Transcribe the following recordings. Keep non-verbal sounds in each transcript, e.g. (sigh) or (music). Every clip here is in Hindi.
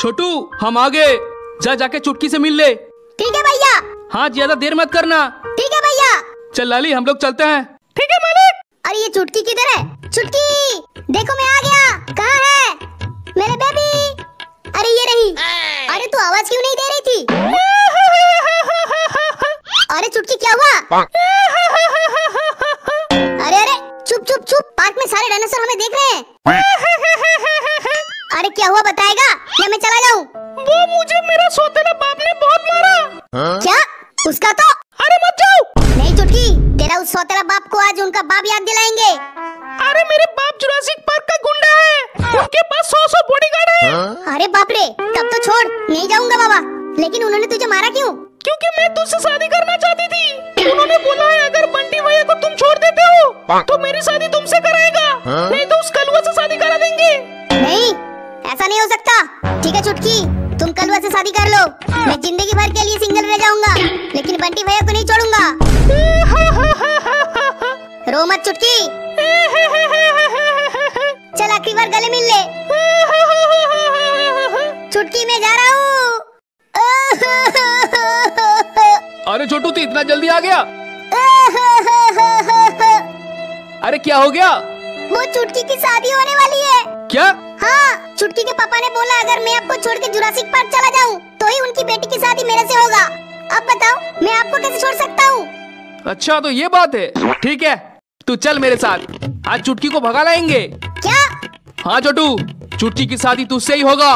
छोटू हम आ गए जा जाके चुटकी से मिल ले। ठीक है भैया। हाँ ज़्यादा देर मत करना। ठीक है भैया। चल लाली हम लोग चलते हैं। ठीक है मालिक। अरे ये चुटकी किधर है? चुटकी! देखो मैं आ गया। कहाँ है? मेरे बेबी अरे ये रही। अरे तू आवाज़ क्यों नहीं दे रही थी? (laughs) अरे चुटकी क्या हुआ? उसका तो अरे मत जाओ। नहीं चुटकी तेरा उस सौतेला बाप को आज उनका बाप याद दिलाएँगे। अरे मेरे बाप जुरासिक पार्क का गुंडा है। उनके पास सौ सौ बॉडीगार्ड है। अरे बाप रे तब तो छोड़ नहीं जाऊँगा बाबा। लेकिन उन्होंने तुझे मारा क्यों? क्योंकि मैं तुझसे शादी करना चाहती थी। उन्होंने बोला है अगर बंटी भैया को तुम छोड़ देते हो तो मेरी शादी तुमसे कराएगा। नहीं तो उस कलुआ से शादी करा देंगे। नहीं ऐसा नहीं हो सकता। ठीक है चुटकी शादी कर लो। मैं ज़िंदगी भर के लिए सिंगल रह जाऊँगा लेकिन बंटी भैया को नहीं छोड़ूँगा। रो मत चुटकी। चल आखिरी बार गले मिल ले। चुटकी में जा रहा हूँ। अरे छोटू तू इतना जल्दी आ गया? अरे क्या हो गया? वो चुटकी की शादी होने वाली है। क्या? हाँ चुटकी के पापा ने बोला अगर मैं आपको छोड़ के जुरासिक पार्क चला जाऊँ तो ही उनकी बेटी की शादी मेरे से होगा। अब बताओ मैं आपको कैसे छोड़ सकता हूँ? अच्छा तो ये बात है। ठीक है तू चल मेरे साथ। आज चुटकी को भगा लाएँगे। क्या? हाँ छोटू चुटकी की शादी तुझसे ही होगा।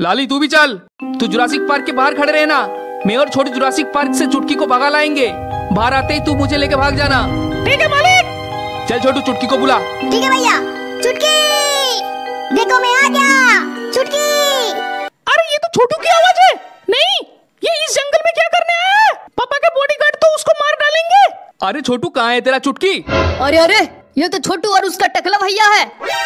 लाली तू भी चल। तू जुरासिक पार्क के बाहर खड़े रहना। मैं और छोटी जुरासिक पार्क से चुटकी को भगा लाएँगे। बाहर आते ही तू मुझे लेके भाग जाना। ठीक है मालिक। चल छोटू चुटकी को बुला। ठीक है भैया। चुटकी! देखो मैं आ गया। चुटकी। अरे ये तो छोटू की आवाज़ है। नहीं ये इस जंगल में क्या करने आया है? पापा के बॉडीगार्ड तो उसको मार डालेंगे। अरे छोटू कहाँ है तेरा चुटकी? अरे अरे ये तो छोटू और उसका टकला भैया है।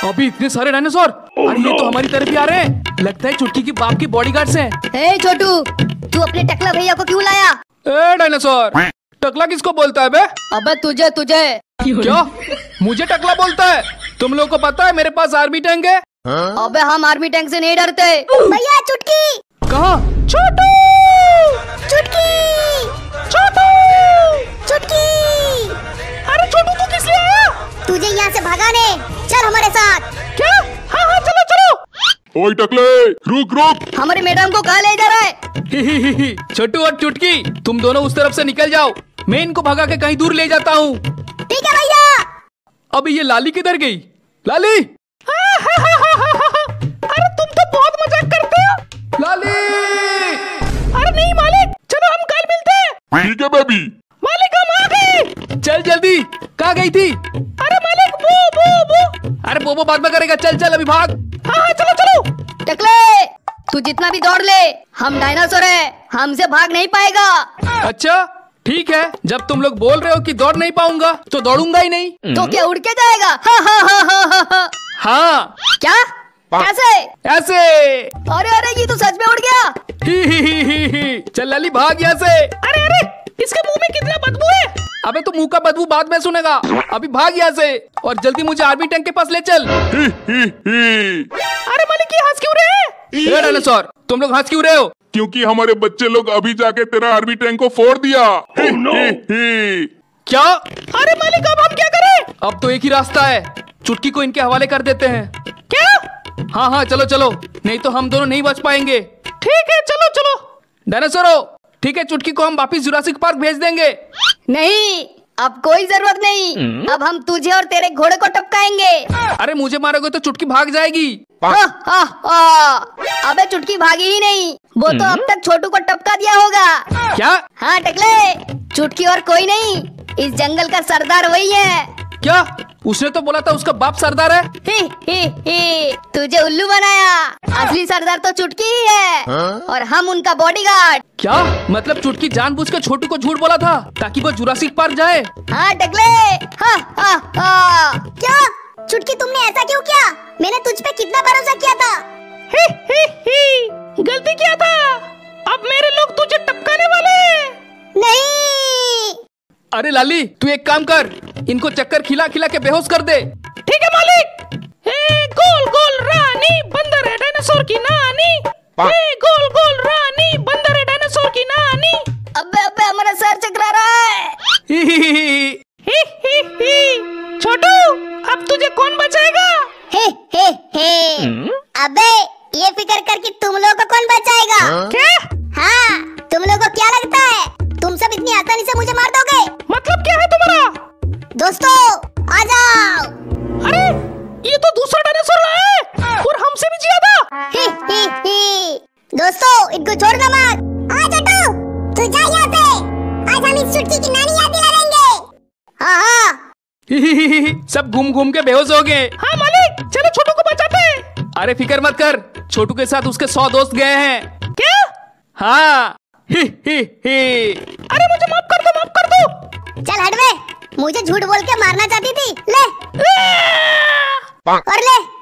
अभी इतने सारे डायनासोर अरे ये तो हमारी तरफ़ ही आ रहे हैं। लगता है चुटकी की बाप की बॉडीगार्ड्स हैं। हे छोटू तू अपने टकला भैया को क्यों लाया? ए डायनासोर टकला किसको बोलता है बे? अबे तुझे तुझे। क्या? मुझे टकला बोलता है? तुम लोग को पता है मेरे पास आर्मी टैंक है। अबे हम आर्मी टैंक से नहीं डरते। भैया चुटकी। कहा? छोटू चुटकी। छोटू। चुटकी। अरे छोटू तू किस लिए आया? तुझे यहाँ से भगाने। चल हमारे साथ। क्या? हाँ हाँ चलो चलो। ओए टकले रुक रुक। हमारे मैडम को कहा ले जा रहा है? ही ही ही ही। छोटू और चुटकी तुम दोनों उस तरफ़ से निकल जाओ। मैं इनको भगा के कहीं दूर ले जाता हूँ। ठीक है भैया। अभी ये लाली किधर गई? लाली! ठीक है बेबी मालिक हम आ गए। चल जल्दी। कहाँ गई थी? अरे मालिक वो वो वो। अरे वो वो बाद में करेगा। चल चल अभी भाग। हाँ हाँ चलो चलो। टकले तू जितना भी दौड़ ले हम डायनासोर है हमसे भाग नहीं पाएगा। अच्छा ठीक है। जब तुम लोग बोल रहे हो कि दौड़ नहीं पाऊँगा तो दौड़ूँगा ही नहीं। तो क्या उड़ के जाएगा? हा, हा, हा, हा, हा, हा। हाँ। क्या? कैसे? ऐसे। अरे अरे ये तो सच में उड़ गया। ही ही ही ही ही। चल लाली भाग यहाँ से। अरे अरे इसके मुँह में कितना बदबू है? अबे तो मुँह का बदबू बाद में सुनेगा। अभी भाग यहाँ से और जल्दी मुझे आर्मी टैंक के पास ले चल। ही ही ही अरे मालिक ये हंस क्यों रहे हैं? डायनासोर तुम लोग हंस क्यों रहे हो? क्योंकि हमारे बच्चे लोग अभी जाके तेरा आर्मी टैंक को फोड़ दिया। ही ही ही क्या? अरे मालिक अब हम क्या करें? अब तो एक ही रास्ता है। चुटकी को इनके हवाले कर देते हैं। क्या? हाँ हाँ चलो चलो। नहीं तो हम दोनों नहीं बच पाएँगे। ठीक है चलो चलो। डायनासोरो ठीक है चुटकी को हम वापिस जुरासिक पार्क भेज देंगे। नहीं अब कोई ज़रूरत नहीं। अब हम तुझे और तेरे घोड़े को टपकाएँगे। अरे मुझे मारोगे तो चुटकी भाग जाएगी। हा, हा, हा। अबे चुटकी भागी ही नहीं। वो तो अब तक छोटू को टपका दिया होगा। क्या? हाँ टकले। चुटकी और कोई नहीं। इस जंगल का सरदार वही है। क्या? उसने तो बोला था उसका बाप सरदार है। ही, ही, ही। तुझे उल्लू बनाया। असली सरदार तो चुटकी ही है। और हम उनका बॉडीगार्ड क्या? मतलब चुटकी जानबूझ के छोटू को झूठ बोला था ताकि वो जुरासिक पार्क जाए? हाँ टकले हा, हा, हा। क्या? चुटकी तुमने ऐसा क्यों किया? मैंने तुझ पे कितना भरोसा किया था? ही, ही, ही। गलती किया था। अब मेरे लोग तुझे टपकाने वाले नहीं। अरे लाली तू एक काम कर। इनको चक्कर खिला खिला के बेहोश कर दे। ठीक है मालिक। ए, गोल गोल रानी बंदर है डायनासोर की नानी। ए, गोल गोल रानी बंदर है डायनासोर की नानी। अबे अबे हमारा सर चकरा रहा है। ही, ही, ही, ही, ही, ही। छोटू अब तुझे कौन बचाएगा? हे हे हे। अबे ये फ़िक्र कर कि दोस्तों आ जाओ। अरे ये तो दूसरा डायनासोर लाया है। और हमसे भी ज़्यादा ही ही ही। दोस्तों इनको छोड़ना मत आ जटू तू जा यहाँ से आज हम इस चुटकी की नानी याद दिला देंगे हाँ हाँ। ही, ही, ही, ही, सब घूम घूम के बेहोश हो गए। हाँ मालिक चलो छोटू को बचाते हैं। अरे फ़िक्र मत कर। छोटू के साथ उसके सौ दोस्त गए हैं। क्या? हाँ। ही, ही, ही। अरे मुझे माफ़ कर दो माफ़ कर दो। चल हट बे मुझे झूठ बोल के मारना चाहती थी। ले। और ले।